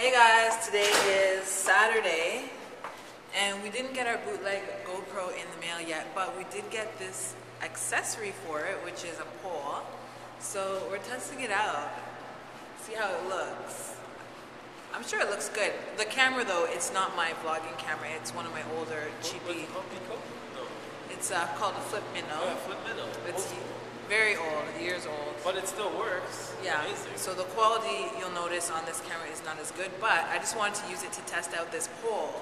Hey guys, today is Saturday and we didn't get our bootleg GoPro in the mail yet, but we did get this accessory for it, which is a pole. So we're testing it out, see how it looks. I'm sure it looks good. The camera though, it's not my vlogging camera, it's one of my older cheapy. It's uh, called a Flip Mino. Oh, flip Mino. It's very old, years old. But it still works. Yeah, Amazing. so the quality you'll notice on this camera is not as good, but I just wanted to use it to test out this pole.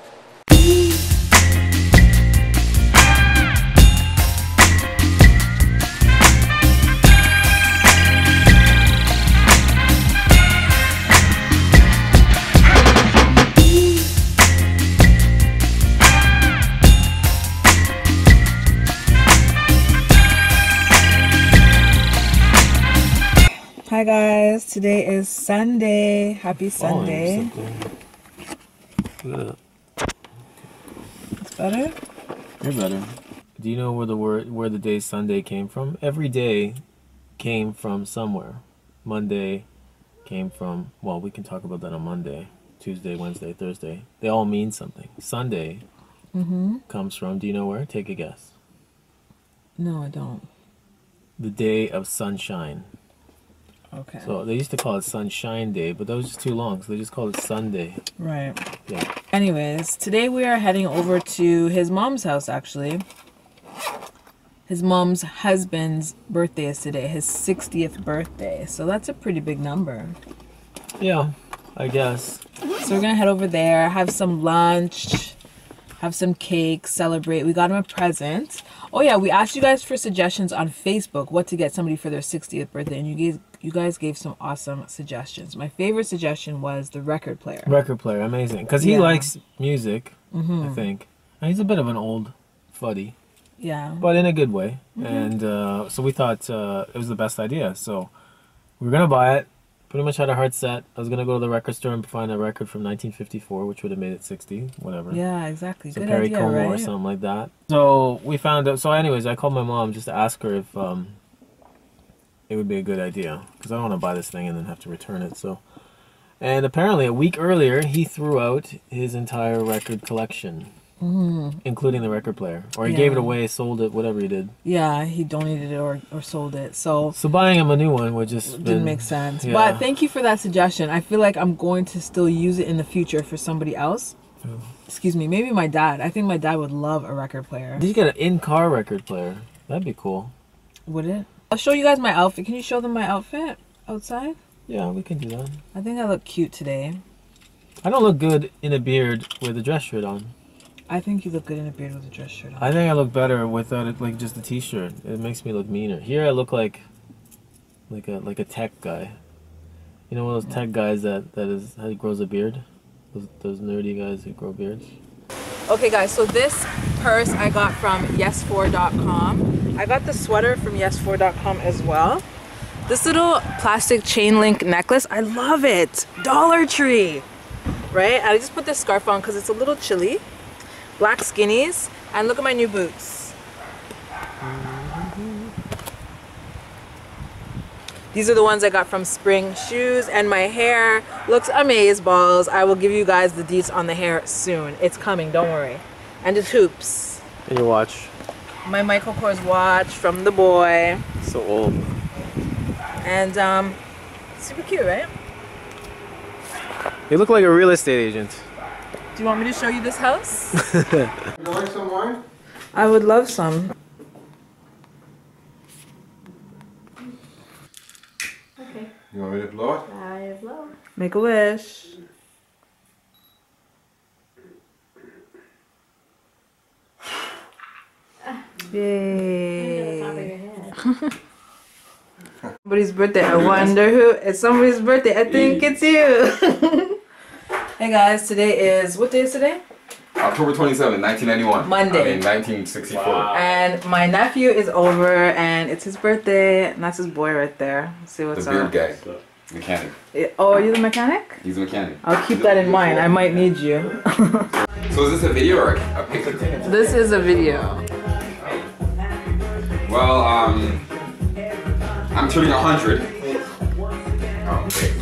Hi guys, today is Sunday. Happy oh, Sunday. Look It's better? You're better. Do you know where the word where the day Sunday came from? Every day came from somewhere. Monday came from well, we can talk about that on Monday. Tuesday, Wednesday, Thursday. They all mean something. Sunday mm-hmm. comes from do you know where? Take a guess. No, I don't. The day of sunshine. Okay. So they used to call it Sunshine Day, but that was just too long, so they just called it Sunday. right. Yeah. Anyways, today we are heading over to his mom's house actually. His mom's husband's birthday is today, his 60th birthday. So that's a pretty big number. Yeah, I guess. So we're gonna head over there, have some lunch, have some cake, celebrate. We got him a present. Oh yeah, we asked you guys for suggestions on Facebook what to get somebody for their 60th birthday, and you guys you guys gave some awesome suggestions. My favorite suggestion was the record player. Record player, amazing. Because he Yeah. likes music, I think. And he's a bit of an old fuddy, Yeah. but in a good way. And uh, so we thought uh, it was the best idea. So we're going to buy it. Pretty much had a hard set. I was going to go to the record store and find a record from 1954, which would have made it 60, whatever. Yeah, exactly. So Good Perry idea, Como or something like that. So we found out. So, anyways, I called my mom just to ask her if um, it would be a good idea because I don't want to buy this thing and then have to return it. So, and apparently a week earlier he threw out his entire record collection, Mm-hmm. including the record player, or he gave it. Away, sold it, whatever he did. Yeah, he donated it or, or sold it. So So buying him a new one would just didn't been- make sense. yeah. But thank you for that suggestion. I feel like I'm going to still use it in the future for somebody else. Oh. Excuse me, maybe my dad. I think my dad would love a record player. Did you get an in-car record player? That'd be cool. Would it? I'll show you guys my outfit. Can you show them my outfit outside? Yeah, we can do that. I think I look cute today. I don't look good in a beard with a dress shirt on. I think you look good in a beard with a dress shirt on. I think I look better without it, like just a t-shirt. It makes me look meaner. Here I look like, like a like a tech guy. You know, one of those tech guys that that is that grows a beard. Those, those nerdy guys who grow beards. Okay guys, so this purse I got from yes4.com. I got the sweater from yes4.com as well. This little plastic chain link necklace, I love it. Dollar Tree, right? I just put this scarf on because it's a little chilly. Black skinnies, and look at my new boots. These are the ones I got from Spring Shoes, and my hair looks amaze balls. I will give you guys the deets on the hair soon. It's coming, don't worry. And the hoops. And your watch. My Michael Kors watch from the boy, So old. and um, super cute, right? You look like a real estate agent. Do you want me to show you this house? You like some wine? I would love some. Okay. You want me to blow it? I blow. Make a wish. Yay. Top of. Somebody's birthday. I wonder who. It's somebody's birthday. I think it's you. hey guys, today is what day is today? October 27, 1991. Monday. I mean, 1964. And my nephew is over, and it's his birthday, and that's his boy right there. Let's see The what's beard up. guy. Mechanic. Oh, are you the mechanic? He's a mechanic. I'll keep that in mind. I might need you. So is this a video or a picture? this is a video. Well, um, I'm turning 100. Oh, okay.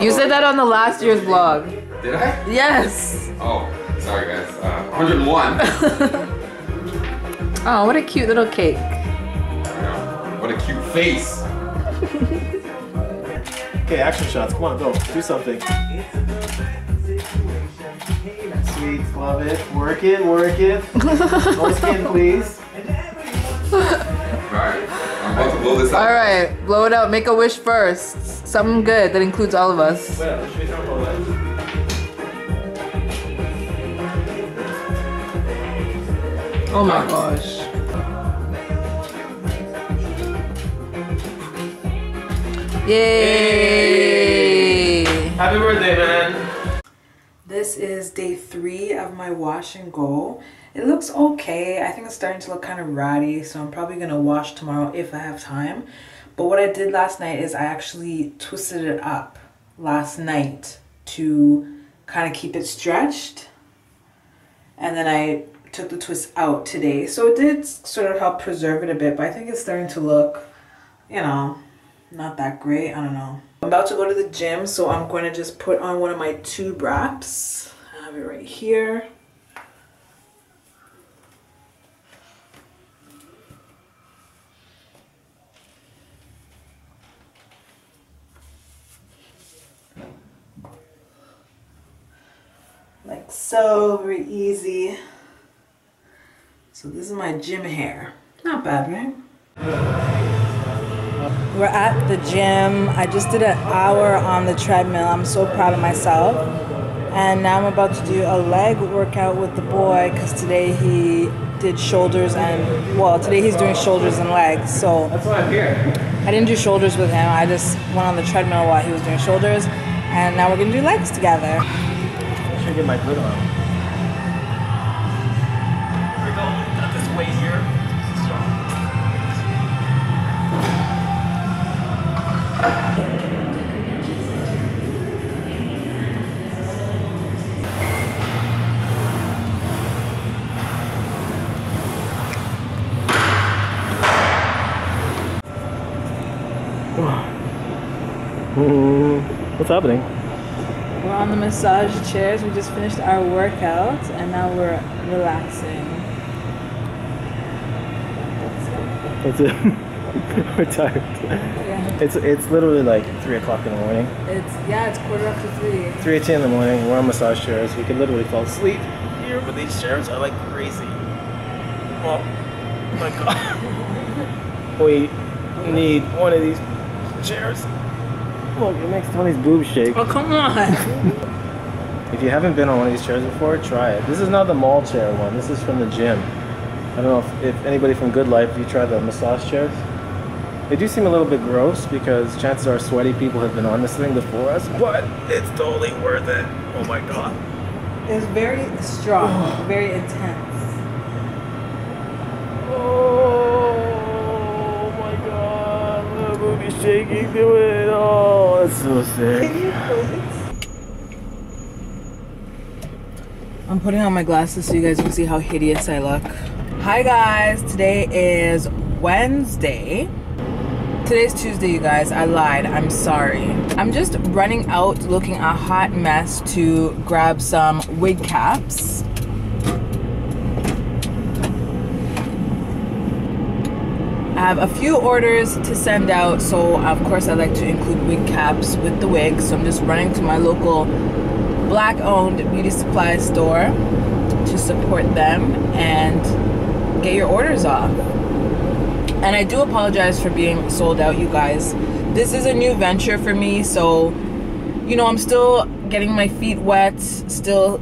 You said that on the last year's vlog. Did I? Yes. Oh, sorry guys. Uh, 101. Oh, what a cute little cake. what a cute face. Okay, action shots. Come on, go. Do something. Sweet, love it. Work it, work it. More skin, please. Alright, I'm about to blow this up. All right, blow it out. Make a wish first. Something good that includes all of us. Oh my gosh. Yay! Happy birthday, man. This is day three of my wash and go. It looks okay. I think it's starting to look kind of ratty, so I'm probably gonna wash tomorrow if I have time. But what I did last night is I actually twisted it up last night to kind of keep it stretched. And then I took the twist out today. So it did sort of help preserve it a bit, but I think it's starting to look, you know, not that great. I don't know. I'm about to go to the gym, so I'm going to just put on one of my tube wraps. I have it right here. So, very easy. So this is my gym hair. Not bad, right? We're at the gym. I just did an hour on the treadmill. I'm so proud of myself. And now I'm about to do a leg workout with the boy because today he did shoulders and, well, today he's doing shoulders and legs. So That's why I'm here. I didn't do shoulders with him. I just went on the treadmill while he was doing shoulders. And now we're going to do legs together. Get my glitter on. Here we go. Got this weight here. What's happening? We're on the massage chairs. We just finished our workout and now we're relaxing. That's it. We're tired. Yeah. It's it's literally like three o'clock in the morning. It's, yeah, it's quarter after three. Three eighteen in the morning. We're on massage chairs. We could literally fall asleep here, but these chairs are like crazy. Oh my god. we need one of these chairs. Look, it makes Toni's boobs shake. Oh, come on. If you haven't been on one of these chairs before, try it. This is not the mall chair one. This is from the gym. I don't know if, if anybody from Good Life, you tried the massage chairs. They do seem a little bit gross because chances are sweaty people have been on this thing before us, but it's totally worth it. Oh my god. It's very strong, oh. very intense. Oh my god. The movie's shaking. Do it. Oh, that's so sick. I'm putting on my glasses so you guys can see how hideous I look. Hi guys, today is Wednesday. Today's Tuesday, you guys. I lied. I'm sorry. I'm just running out looking a hot mess to grab some wig caps. I have a few orders to send out, so of course I like to include wig caps with the wigs. So I'm just running to my local black owned beauty supply store to support them and get your orders off. And I do apologize for being sold out, you guys. This is a new venture for me, so you know, I'm still getting my feet wet, still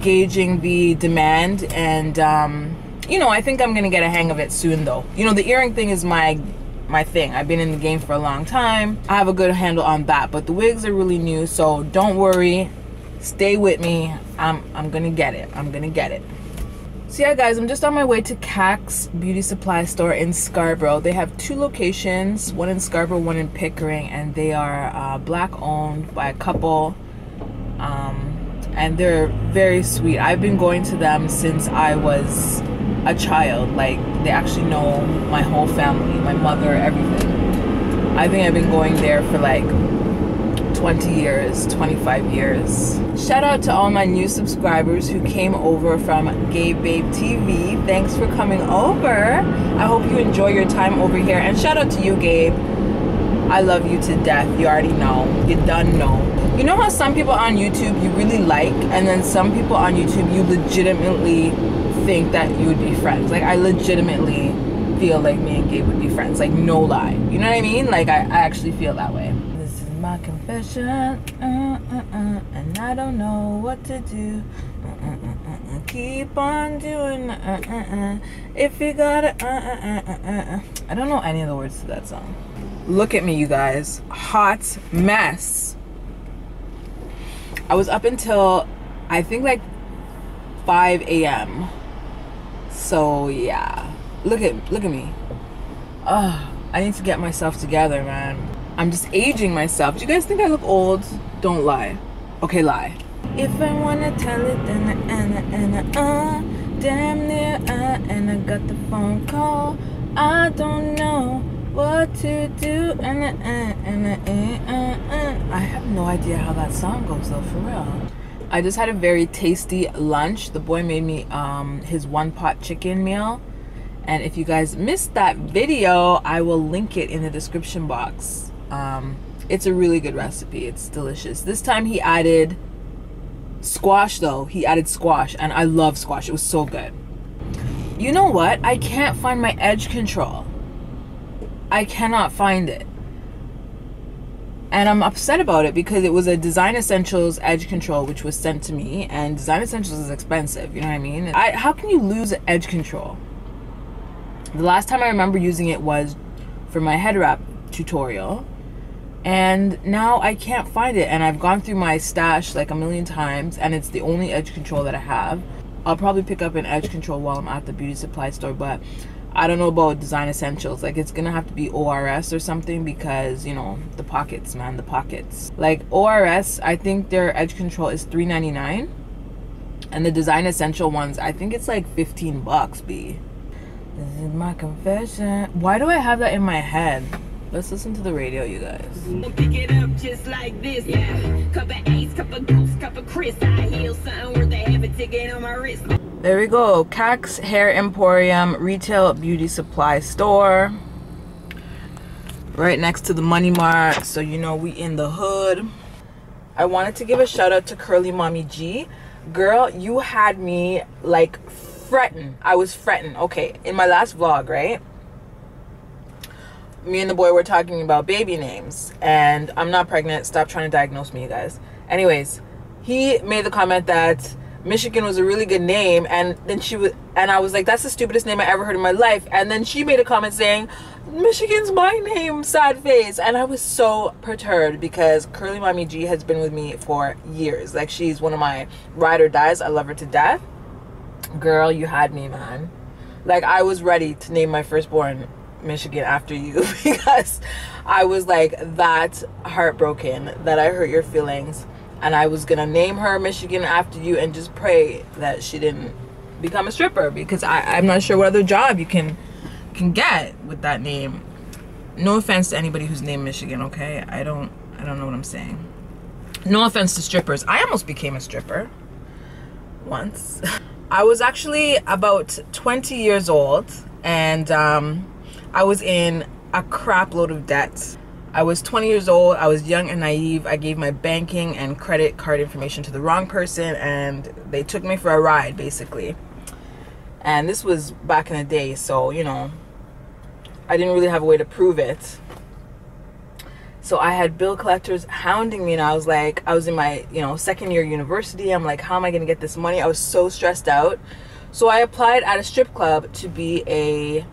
gauging the demand, and um, you know, I think I'm gonna get a hang of it soon, though. You know, the earring thing is my my thing. I've been in the game for a long time. I have a good handle on that, but the wigs are really new, so don't worry. Stay with me. I'm I'm gonna get it. I'm gonna get it. So yeah, guys, I'm just on my way to Cax Beauty Supply Store in Scarborough. They have two locations, one in Scarborough, one in Pickering, and they are uh, black owned by a couple. Um, and they're very sweet. I've been going to them since I was a child. Like they actually know my whole family, my mother, everything. I think I've been going there for like 20 years, 25 years. Shout out to all my new subscribers who came over from Gabe Babe TV. Thanks for coming over. I hope you enjoy your time over here. And shout out to you, Gabe. I love you to death. You already know. You done know. You know how some people on YouTube you really like, and then some people on YouTube you legitimately think that you would be friends. Like I legitimately feel like me and Gabe would be friends. Like no lie. You know what I mean? Like I, I actually feel that way. This is my confession, uh, uh, uh, and I don't know what to do. Keep on doing. If you got it. I don't know any of the words to that song. Look at me, you guys. Hot mess. I was up until I think like 5 a.m. So yeah. Look at look at me. Ugh, I need to get myself together, man. I'm just aging myself. Do you guys think I look old? Don't lie. Okay, lie. If I wanna tell it, then I, and I, and I, uh, damn near, uh, and I got the phone call. I don't know what to do, and I, uh, and I, uh, uh, I have no idea how that song goes though, for real. I just had a very tasty lunch. The boy made me um, his one pot chicken meal. And if you guys missed that video, I will link it in the description box. Um, it's a really good recipe. It's delicious. This time he added squash though. He added squash and I love squash. It was so good. You know what? I can't find my edge control. I cannot find it. And I'm upset about it because it was a Design Essentials edge control which was sent to me and Design Essentials is expensive, you know what I mean? I how can you lose edge control? The last time I remember using it was for my head wrap tutorial. And now I can't find it and I've gone through my stash like a million times and it's the only edge control that I have. I'll probably pick up an edge control while I'm at the beauty supply store, but I don't know about design essentials. Like it's gonna have to be ORS or something because you know the pockets, man, the pockets. Like ORS, I think their edge control is three ninety nine, and the design essential ones, I think it's like fifteen bucks. B. This is my confession. Why do I have that in my head? Let's listen to the radio, you guys. Pick it up just like this. Yeah. Cup of Ace, cup of Goose, cup of Chris. I heal something where they have a ticket on my wrist. There we go. Cax Hair Emporium Retail Beauty Supply Store. Right next to the Money Mart. So you know we in the hood. I wanted to give a shout out to Curly Mommy G. Girl, you had me like fretting. I was fretting. Okay, in my last vlog, right? Me and the boy were talking about baby names. And I'm not pregnant. Stop trying to diagnose me, you guys. Anyways, he made the comment that Michigan was a really good name, and then she was, and I was like, "That's the stupidest name I ever heard in my life." And then she made a comment saying, "Michigan's my name, sad face," and I was so perturbed because Curly Mommy G has been with me for years. Like she's one of my ride or dies. I love her to death. Girl, you had me, man. Like I was ready to name my firstborn Michigan after you because I was like that heartbroken that I hurt your feelings and I was gonna name her Michigan after you and just pray that she didn't become a stripper because I, I'm not sure what other job you can can get with that name. No offense to anybody who's named Michigan, okay? I don't I don't know what I'm saying. No offense to strippers. I almost became a stripper once. I was actually about 20 years old and um, I was in a crap load of debt I was 20 years old. I was young and naive. I gave my banking and credit card information to the wrong person and they took me for a ride basically. And this was back in the day, so you know, I didn't really have a way to prove it. So I had bill collectors hounding me and I was like, I was in my, you know, second year university. I'm like, how am I going to get this money? I was so stressed out. So I applied at a strip club to be a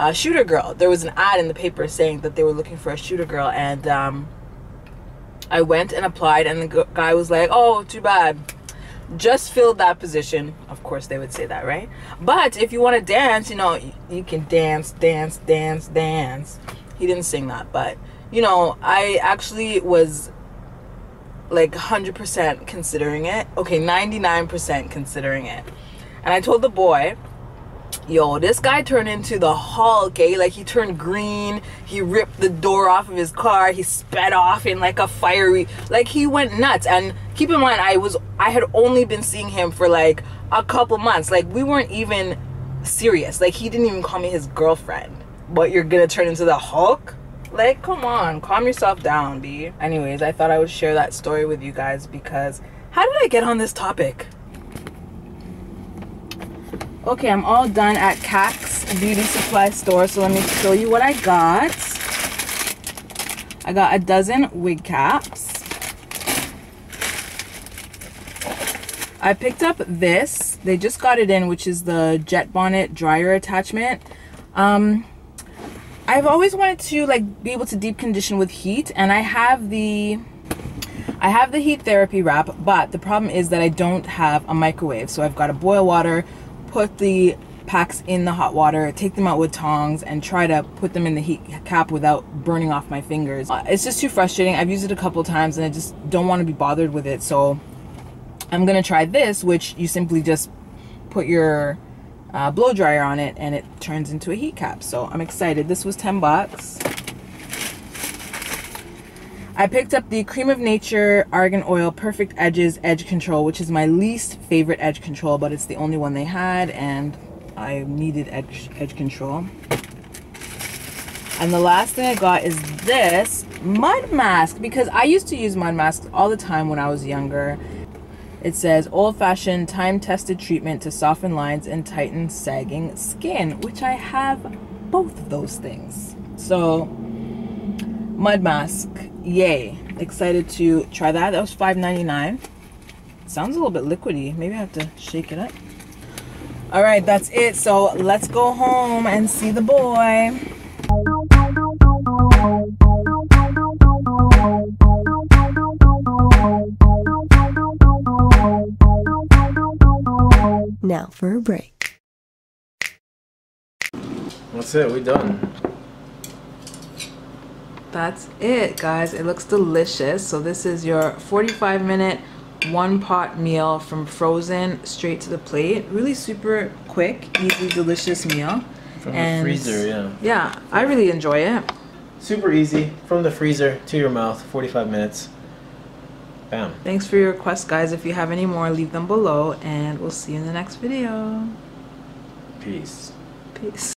uh, shooter girl. There was an ad in the paper saying that they were looking for a shooter girl, and um, I went and applied, and the guy was like, "Oh, too bad." Just filled that position. Of course, they would say that, right? But if you want to dance, you know, you can dance, dance, dance, dance. He didn't sing that, but you know, I actually was like 100% considering it. Okay, 99% considering it. And I told the boy, Yo, this guy turned into the Hulk, eh? Like he turned green, he ripped the door off of his car, he sped off in like a fiery like he went nuts. And keep in mind I was I had only been seeing him for like a couple months. Like we weren't even serious. Like he didn't even call me his girlfriend. But you're gonna turn into the Hulk? Like, come on, calm yourself down, B. Anyways, I thought I would share that story with you guys because how did I get on this topic? Okay, I'm all done at CAC's beauty supply store, so let me show you what I got. I got a dozen wig caps. I picked up this. They just got it in, which is the jet bonnet dryer attachment. Um, I've always wanted to like be able to deep condition with heat, and I have the I have the heat therapy wrap, but the problem is that I don't have a microwave. So I've got to boil water, put the packs in the hot water, take them out with tongs, and try to put them in the heat cap without burning off my fingers. Uh, It's just too frustrating. I've used it a couple times and I just don't want to be bothered with it. So I'm gonna try this, which you simply just put your uh, blow dryer on it and it turns into a heat cap. So I'm excited. This was 10 bucks. I picked up the Cream of Nature Argan Oil Perfect Edges Edge Control, which is my least favorite edge control, but it's the only one they had, and I needed edge, edge control. And the last thing I got is this mud mask, because I used to use mud masks all the time when I was younger. It says old fashioned, time tested treatment to soften lines and tighten sagging skin, which I have both of those things. So, mud mask, yay. Excited to try that. That was $5.99. Sounds a little bit liquidy. Maybe I have to shake it up. All right, that's it. So, let's go home and see the boy. Now for a break. That's it. We done. That's it, guys. It looks delicious. So this is your 45 minute one pot meal from frozen straight to the plate. Really super quick, easy, delicious meal. From And- the freezer, yeah. Yeah, I really enjoy it. Super easy. From the freezer to your mouth. 45 minutes. Bam. Thanks for your requests, guys. If you have any more, leave them below, and we'll see you in the next video. Peace. Peace.